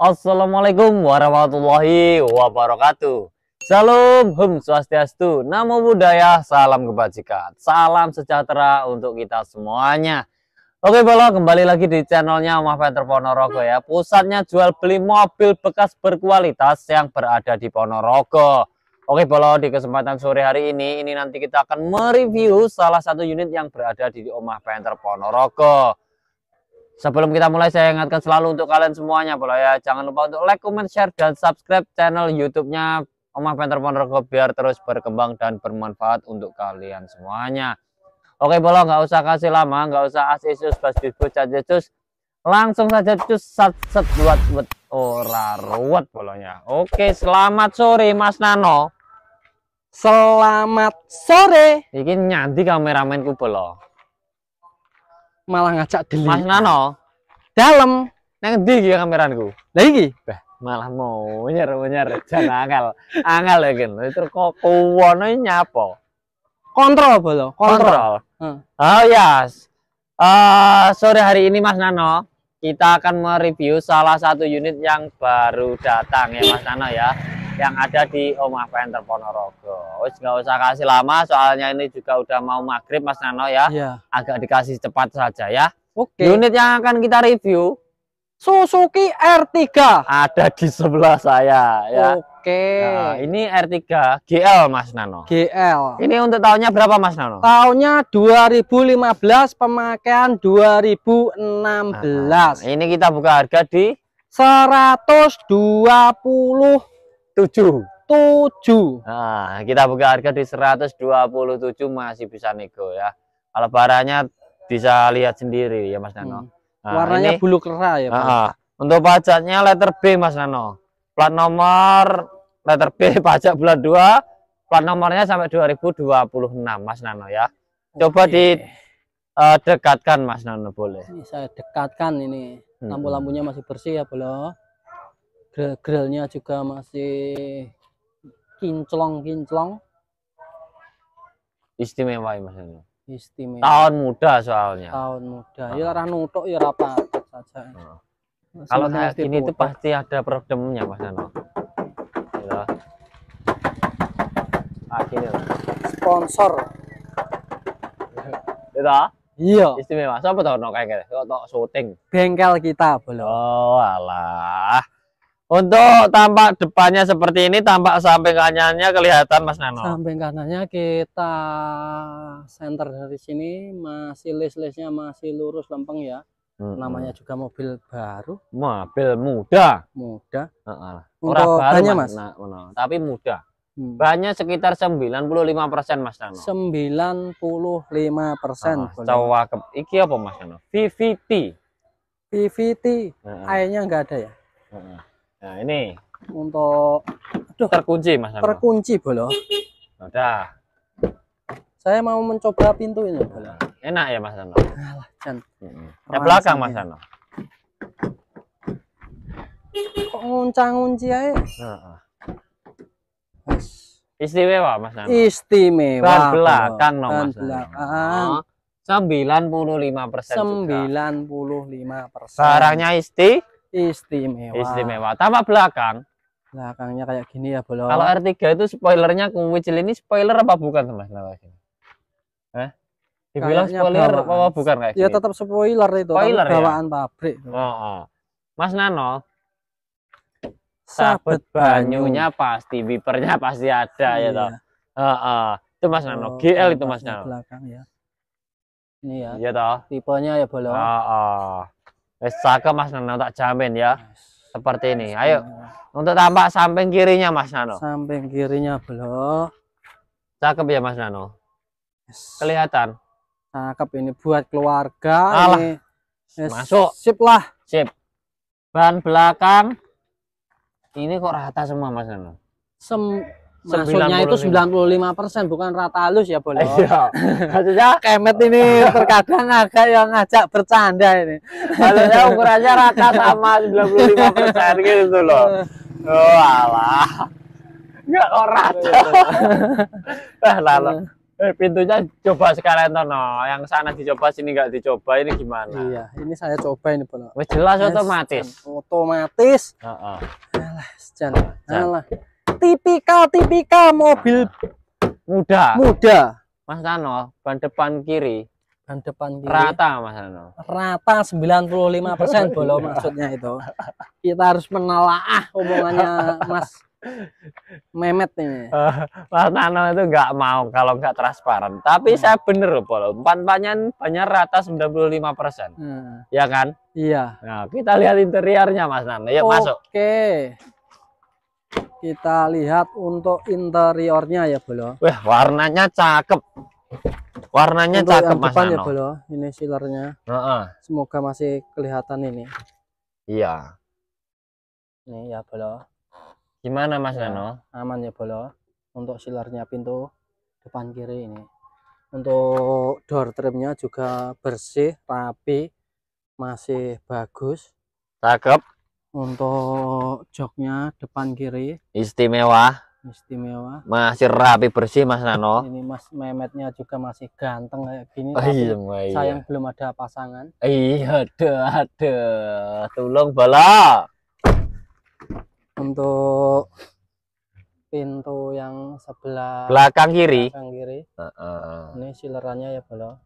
Assalamualaikum warahmatullahi wabarakatuh. Salam Hum Swastiastu, Namo Buddhaya, Salam Kebajikan, Salam Sejahtera untuk kita semuanya. Oke Bolo, kembali lagi di channelnya Omah Penter Ponorogo ya. Pusatnya jual beli mobil bekas berkualitas yang berada di Ponorogo. Oke Bolo, di kesempatan sore hari ini, ini nanti kita akan mereview salah satu unit yang berada di Omah Penter Ponorogo. Sebelum kita mulai saya ingatkan selalu untuk kalian semuanya Bolo ya. Jangan lupa untuk like, comment, share, dan subscribe channel YouTube-nya Omah Penter Ponorogo biar terus berkembang dan bermanfaat untuk kalian semuanya. Oke Bolo nggak usah kasih lama, nggak usah asisus bas bisbut cus. Langsung saja cus sat set buat buat ora ruwet bolonya. Oke, selamat sore Mas Nano. Selamat sore. Iki nyanti kameramenku bolo malah ngajak deli. Mas Nano, dalam nang ndi iki kameranku? Lah iki, bah malah mau nyer nyer jan angel. Angel ya kan. Itu kok kuwono nyapa? Kontrol bolo, kontrol. kontrol. Hmm. Oh yes. Uh, sore hari ini Mas Nano, kita akan mereview salah satu unit yang baru datang ya Mas Nano ya yang ada di Omah Penter Ponorogo. Wis nggak usah kasih lama soalnya ini juga udah mau maghrib Mas Nano ya. Iya. Agak dikasih cepat saja ya. Oke. Unit yang akan kita review Suzuki R3 ada di sebelah saya ya. Oke. Nah, ini R3 GL Mas Nano. GL. Ini untuk tahunnya berapa Mas Nano? Tahunnya 2015, pemakaian 2016. Nah, ini kita buka harga di 120 tujuh. Tujuh. Nah kita buka harga di 127 masih bisa nego ya. Kalau barangnya bisa lihat sendiri ya Mas Nano. Hmm. nah, warnanya ini, bulu kera ya Pak? Uh, untuk pajaknya letter B Mas Nano. Plat nomor letter B pajak bulan 2 plat nomornya sampai 2026 Mas Nano ya. Coba okay. di uh, dekatkan Mas Nano boleh. Ini saya dekatkan ini. Lampu-lampunya masih bersih ya boleh grillnya juga masih kinclong-kinclong. Istimewa ya mas istimewa. Tahun muda soalnya. Tahun muda. Oh. ya orang nutuk ya rapat saja. Oh. kalau kayak gini itu pasti ada problemnya mas Nano ya. ah, gini sponsor. Itu iya. Istimewa. Siapa tahu no kayak gitu kok syuting? Bengkel kita belum. Oh alah untuk tampak depannya seperti ini, tampak samping kanannya kelihatan Mas Nano. Samping kanannya kita center dari sini masih list-listnya masih lurus lempeng ya. Hmm. Namanya juga mobil baru. Mobil muda. Muda. Uh -uh. Untuk baru, banyak Mas. Nah, nah, tapi muda. Hmm. Banyak sekitar 95% Mas Nano. 95 persen. Uh, cowok iki apa Mas Nano? VVT. VVT. Uh -uh. Airnya enggak ada ya? Uh -uh. Nah, ini untuk aduh terkunci Mas. Terkunci, Bolo. Udah. Saya mau mencoba pintu ini, Bolo. Enak ya Mas Ano? Alah, Jan. Hmm. Ya belakang Mas Ano. Kok nguncang-ngunci aja? Heeh. Istimewa Mas Ano. Istimewa. Ban belakang no Mas. belakang. Sembilan puluh lima persen. Sembilan puluh lima persen. Barangnya isti istimewa. Istimewa. Tambah belakang. Belakangnya kayak gini ya bolo kalau R3 itu spoilernya kuwicil ini spoiler apa bukan mas? Eh dibilang spoiler apa bukan kayak ya tetap spoiler itu spoiler ya? bawaan pabrik oh, oh. Mas Nano? Sabet banyunya pasti bipernya pasti ada ya iya. ya toh. Uh, uh. itu Mas Nano. Oh, GL itu Mas Nano. belakang ya. Ini ya. Iya toh. Tipenya ya bolo uh, uh. Wes cakep Mas Nano tak jamin ya. Seperti ini. Ayo. Untuk tampak samping kirinya Mas Nano. Samping kirinya belum. Cakep ya Mas Nano. Kelihatan. Cakep ini buat keluarga Alah. ini. Yes. Masuk. Sip lah. Sip. Ban belakang ini kok rata semua Mas Nano. Sem Maksudnya itu 95 persen bukan rata halus ya boleh. Iya. Maksudnya kemet ini terkadang agak yang ngajak bercanda ini. Maksudnya ukurannya rata sama 95 persen gitu loh. Oh alah. Enggak kok rata. Nah lalu. Eh, pintunya coba sekalian tono. Yang sana dicoba sini nggak dicoba ini gimana? Iya, ini saya coba ini. Wes jelas otomatis. Otomatis. Heeh. Alah, Jan. Jan. Alah. Tipikal tipikal mobil Mudah. muda. Mas Nano, ban depan kiri Ban depan kiri rata Mas Nano. rata 95% Bolo maksudnya itu. Kita harus menelaah omongannya Mas Memet ini. Mas Nano itu nggak mau kalau nggak transparan. Tapi Hmm. saya bener loh, Polo. Empat-empatnya banyak rata 95%. Nah, Ya kan? iya. Nah, kita lihat interiornya Mas Nano. Yuk masuk. Oke. Kita lihat untuk interiornya ya, Bolo. Wah, warnanya cakep. Warnanya Untuk cakep yang Mas ya. Bolo. Ini sealernya. Heeh. Semoga masih kelihatan ini. Iya. Nih ya, Bolo. Gimana Mas Ya. Nano? Aman ya, Bolo. Untuk sealernya pintu depan kiri ini. Untuk door trimnya juga bersih, rapi, masih bagus. Cakep, Untuk joknya depan kiri istimewa, istimewa. masih rapi bersih Mas Nano. Ini Mas Memetnya juga masih ganteng kayak gini. Oh, iya, iya. sayang belum ada pasangan. Iya, aduh, aduh. Tolong bala. Untuk pintu yang sebelah Belakang kiri. belakang kiri, Heeh. ini silerannya ya bolo.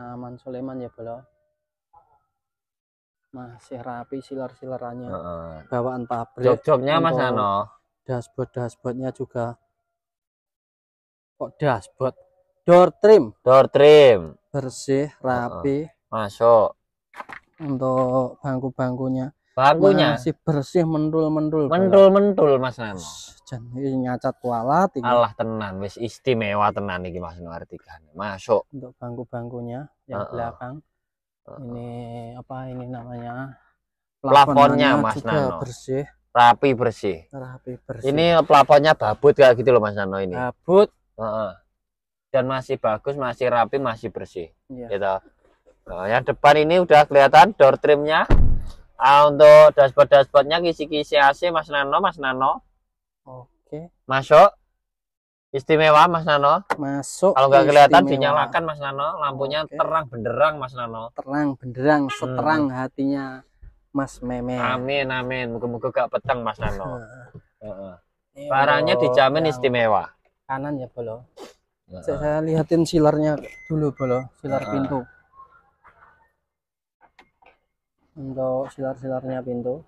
Aman Sulaiman ya bolo. Masih rapi siler-silerannya. Heeh. Bawaan pabrik. Jok-joknya Mas Nano. Dashboard dashboardnya juga. Kok dashboard? Door trim Door trim. bersih, rapi. Masuk. Untuk bangku-bangkunya Bangkunya masih bersih mendul-mendul. Bolo. mentul-mentul Mas Nano. Jan ini nyacat kualat ini Allah tenan wis istimewa tenan iki Mas Nano artikane. Masuk. untuk bangku-bangkunya yang Heeh. belakang. Ini apa ini namanya? Plafonnya, Mas Nano. bersih, Rapi bersih. rapi bersih. Ini plafonnya babut kayak gitu loh Mas Nano ini. kabut. Heeh. Dan masih bagus, masih rapi, masih bersih. Ya. Gitu. Nah, yang depan ini udah kelihatan door trimnya. Ah, untuk dashboard dashboardnya kisi-kisi AC Mas Nano, Mas Nano. Oke, Masuk. Istimewa Mas Nano. masuk. Kalau nggak kelihatan dinyalakan Mas Nano, lampunya Oke. terang benderang Mas Nano. terang benderang seterang hatinya Mas Meme. Amin amin. Muga-muga gak peteng Mas Nano. Heeh. Barangnya untuk dijamin yang istimewa. Kanan ya bolo. Heeh. Saya, saya lihatin silarnya dulu bolo, silar Heeh. pintu. Untuk silar-silarnya pintu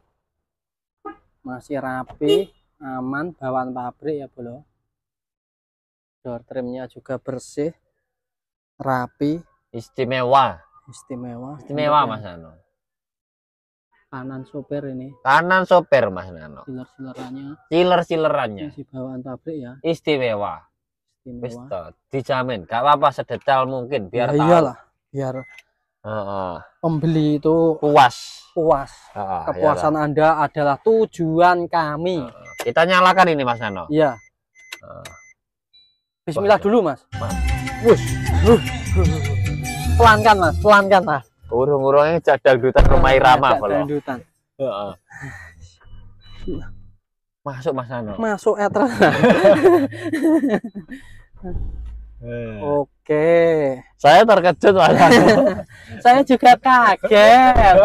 masih rapi, aman, bawaan pabrik ya bolo. Door trimnya juga bersih, rapi, Istimewa. istimewa. Istimewa Untuk Mas Nano. Kanan sopir ini, Kanan sopir Mas Nano. silar-silarannya Siler-silerannya. masih bawaan pabrik ya, Istimewa. Istimewa. dijamin. Gak apa-apa sedetail mungkin biar ya tahu. iyalah, biar Heeh. pembeli itu Puas. puas. Heeh, Kepuasan Anda adalah tujuan kami. iyalah. Kita nyalakan ini Mas Nano. Iya. Heeh. Bismillah dulu, Mas. Mas. Wush. Pelankan, Mas. Pelankan, Mas. Urung-urungnya jadal dutan rumah Irama kalau. dandutan. Heeh. Masuk Mas Nano. Masuk etra. Oh. Oke. Saya terkejut Mas. Saya juga kaget.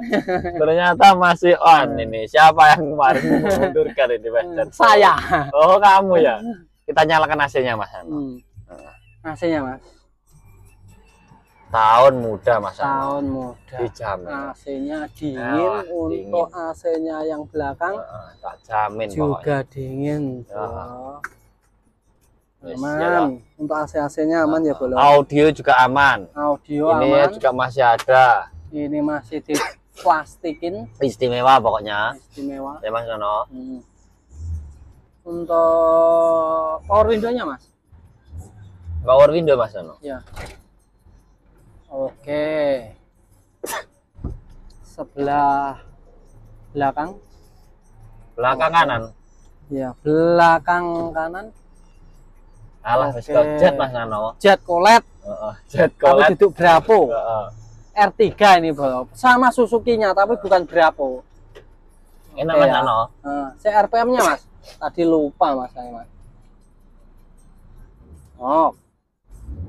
Ternyata masih on ini. Siapa yang kemarin mengundurkan ini Western? Saya. Oh kamu ya. Kita nyalakan AC-nya Mas. Hmm. AC-nya, Mas. Tahun muda Mas. Tahun muda. Dijamin. AC-nya dingin Mewah, untuk AC-nya yang belakang Heeh, tak jamin pokoknya. juga dingin. Ya. Bro. Wis, Aman. Untuk AC-AC-nya aman ya, Bolo. Audio juga aman. Audio ini aman. juga masih ada. Ini masih di plastikin Istimewa pokoknya. istimewa. Ya Mas Nono. Hmm. Untuk power window-nya, Mas. Power window Mas Nono. Ya. Oke. Sebelah belakang. Belakang kanan. Ya, belakang kanan Alah wis Oke. jet Mas Nono. jet colet Heeh, jet tapi kolet. duduk Bravo. Heeh. R3 ini, Bro. Sama Suzuki-nya tapi bukan. Enak Oke Mas ya. Nono. Nah, saya RPM-nya, Mas. Tadi lupa, Mas saya, Mas. ok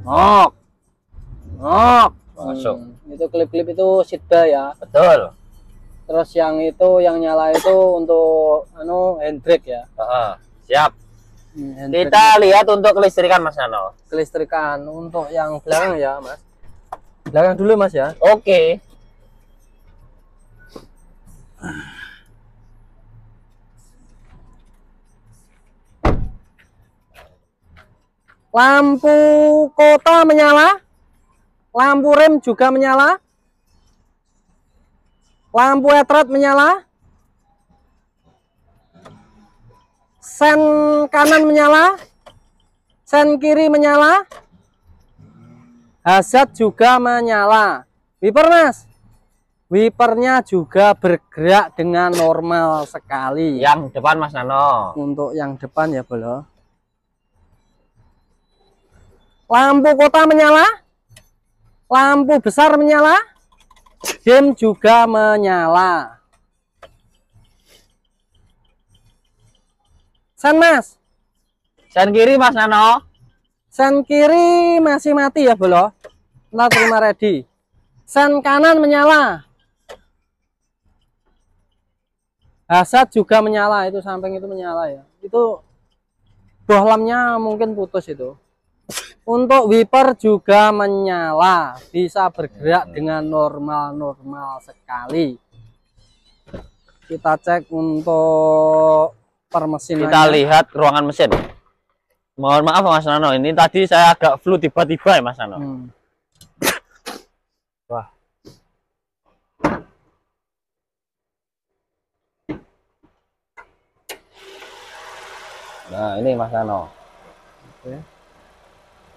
ok ok Masuk. Hmm, itu klip-klip itu sitba ya Betul. terus yang itu yang nyala itu untuk anu handbrake ya Heeh. Siap. Hmm, Kita lihat untuk kelistrikan Mas Nano. kelistrikan untuk yang belakang ya mas belakang dulu mas ya Oke. Lampu kota menyala. Lampu rem juga menyala. Lampu etret menyala. Sen kanan menyala. Sen kiri menyala. Hazard juga menyala. Wiper mas? Wipernya juga bergerak dengan normal sekali. Yang depan Mas Nano. untuk yang depan ya bolo lampu kota menyala? Lampu besar menyala? Game juga menyala. Sen mas. Sen kiri Mas Nano. sen kiri masih mati ya bolo? Ntar terima ready. Sen kanan menyala. Hasad juga menyala itu samping itu menyala ya. Itu bohlamnya mungkin putus itu untuk wiper juga menyala bisa bergerak dengan normal-normal sekali kita cek untuk permesinan Kita lihat ruangan mesin. Mohon maaf Mas Nano, ini tadi saya agak flu tiba-tiba ya Mas Nano. Hmm. Wah. Nah, ini Mas Nano. Oke.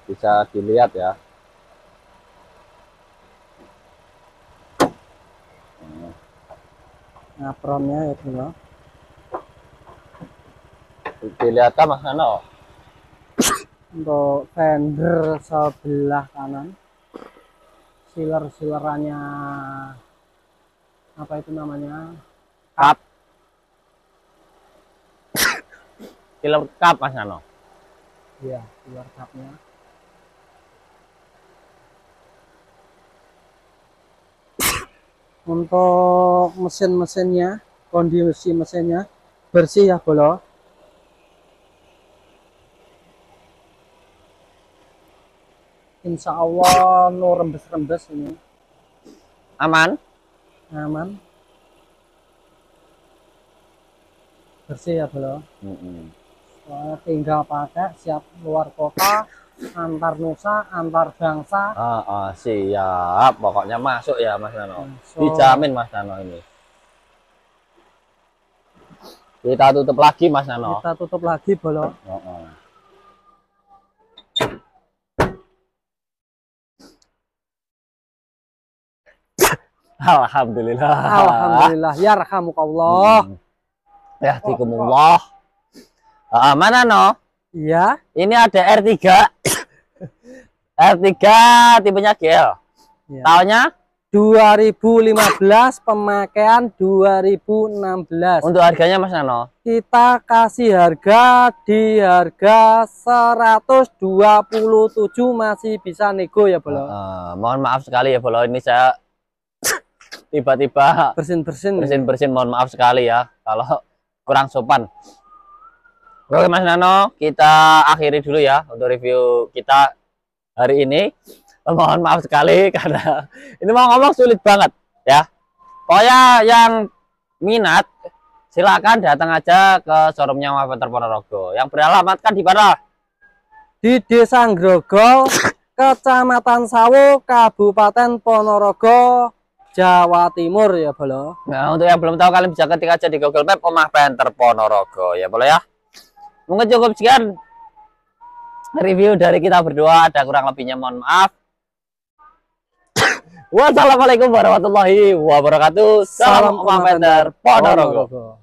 Bisa dilihat ya. ngapronnya ya bro Dilihatkan Mas Nano. untuk fender sebelah kanan sealer sealerannya apa itu namanya Cup. Killer cup Mas Nano. iya sealer cupnya untuk mesin-mesinnya kondisi mesinnya bersih ya bolo. Insya Allah no rembes-rembes ini. Aman? aman. Bersih ya bro Soalnya tinggal pakai siap luar kota antar nusa antar bangsa Ah, ah, siap. Pokoknya masuk ya Mas Nano. So, Dijamin Mas Nano ini. Kita tutup lagi Mas Nano. kita tutup lagi bolo Oh, oh. Alhamdulillah. alhamdulillah ya rahamukallah Hmm. Ya, tikumullah. Ah, mana no? iya Ini ada R3. R3 tipenya GL. Iya. Tahunnya 2015 pemakaian 2016 untuk harganya Mas Nano. kita kasih harga di harga 127 masih bisa nego ya bolo Eh, mohon maaf sekali ya Bolo, ini saya tiba-tiba bersin-bersin bersin-bersin mohon maaf sekali ya kalau kurang sopan. Oke Mas Nano, kita akhiri dulu ya untuk review kita hari ini. Mohon maaf sekali karena ini mau ngomong sulit banget ya. Pokoknya yang minat silakan datang aja ke showroomnya Waveter Ponorogo. Yang beralamatkan di mana? di Desa Grogol, Kecamatan Sawo, Kabupaten Ponorogo, Jawa Timur ya bolo. Nah, untuk yang belum tahu kalian bisa ketik aja di Google Map Omah Penter Ponorogo ya boleh ya. Mungkin cukup sekian review dari kita berdua. Ada kurang lebihnya mohon maaf. Wassalamualaikum warahmatullahi wabarakatuh. Salam Ponorogo. Ponorogo.